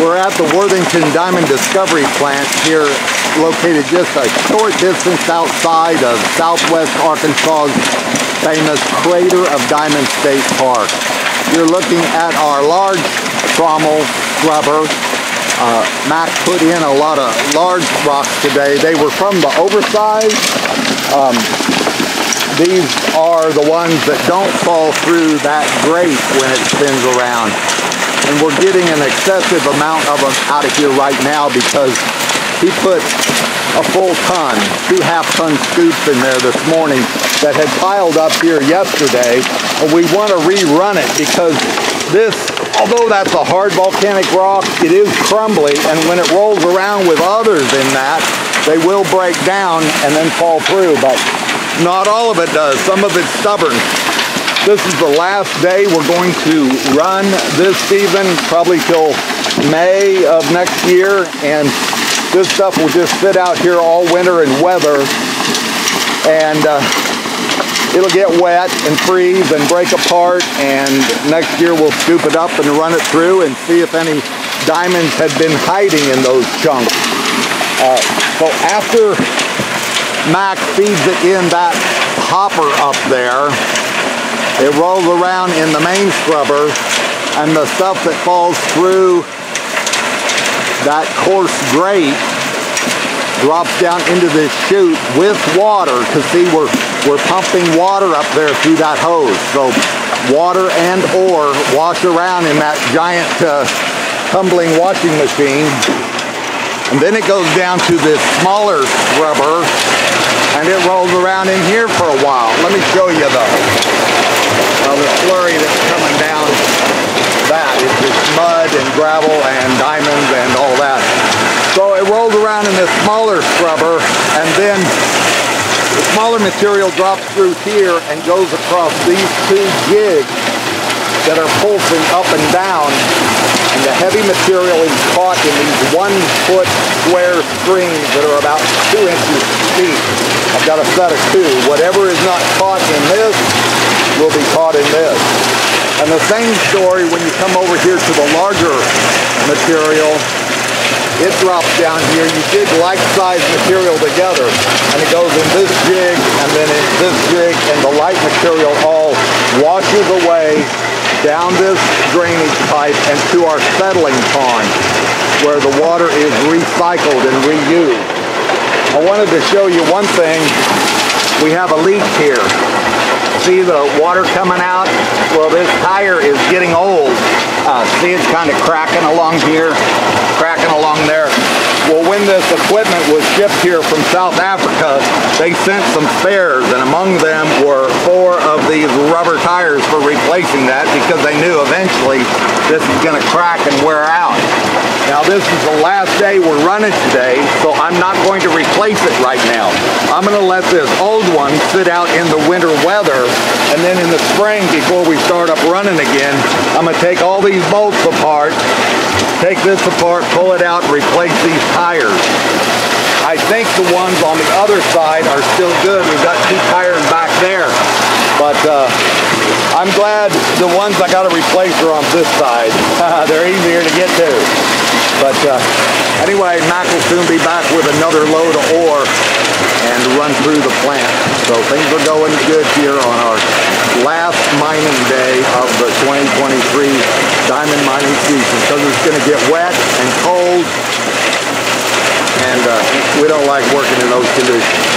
We're at the Worthington Diamond Discovery Plant here located just a short distance outside of southwest Arkansas's famous Crater of Diamond State Park. You're looking at our large trommel scrubber. Uh, Mac put in a lot of large rocks today. They were from the oversized. Um, these are the ones that don't fall through that grate when it spins around and we're getting an excessive amount of them out of here right now because he put a full ton, two half-ton scoops in there this morning that had piled up here yesterday. And we want to rerun it because this, although that's a hard volcanic rock, it is crumbly, and when it rolls around with others in that, they will break down and then fall through, but not all of it does. Some of it's stubborn. This is the last day we're going to run this season, probably till May of next year. And this stuff will just sit out here all winter and weather. And uh, it'll get wet and freeze and break apart. And next year we'll scoop it up and run it through and see if any diamonds have been hiding in those chunks. Uh, so after Mac feeds it in that hopper up there, it rolls around in the main scrubber and the stuff that falls through that coarse grate drops down into this chute with water because see we're we're pumping water up there through that hose. So water and ore wash around in that giant uh, tumbling washing machine. And then it goes down to this smaller scrubber and it rolls around in here for a while. Let me show you though the slurry that's coming down that is just mud and gravel and diamonds and all that. So it rolls around in this smaller scrubber and then the smaller material drops through here and goes across these two jigs that are pulsing up and down and the heavy material is caught in these one foot square strings that are about two inches deep. I've got a set of two. Whatever is not caught in this will be caught in this. And the same story when you come over here to the larger material, it drops down here. You dig like-sized material together, and it goes in this jig, and then in this jig, and the light material all washes away down this drainage pipe and to our settling pond, where the water is recycled and reused. I wanted to show you one thing. We have a leak here see the water coming out? Well, this tire is getting old. Uh, see, it's kind of cracking along here, cracking along there. Well, when this equipment was shipped here from South Africa, they sent some spares, and among them were four of these rubber tires for replacing that because they knew eventually this is going to crack and wear out. Now, this is the last day we're running today, so I'm not going to replace it right now. I'm going to let this old one sit out in the winter weather, and then in the spring, before we start up running again, I'm going to take all these bolts apart, take this apart, pull it out, and replace these tires. I think the ones on the other side are still good. We've got two tires back there. But uh, I'm glad the ones I got to replace are on this side. They're easier to get to. But uh, anyway, Mac will soon be back with another load of ore and run through the plant. So things are going good here on our last mining day of the 2023 diamond mining season because it's going to get wet and cold and uh, we don't like working in those conditions.